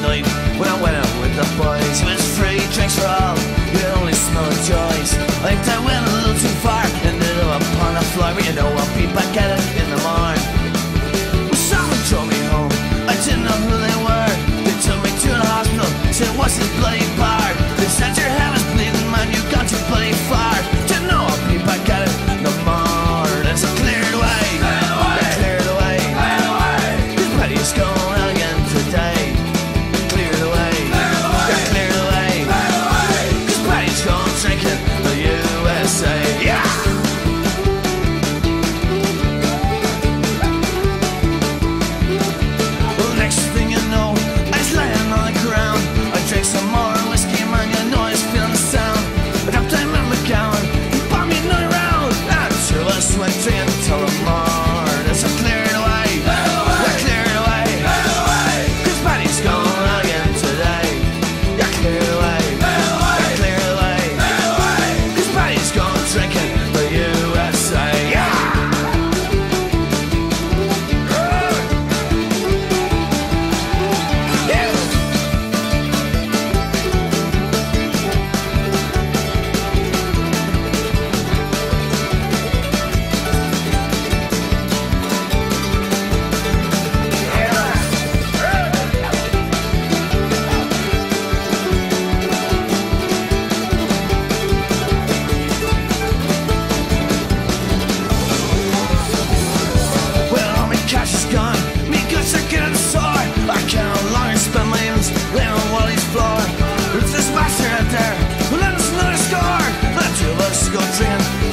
night when I went out with the boys. Let us know the score. Let you us go trend.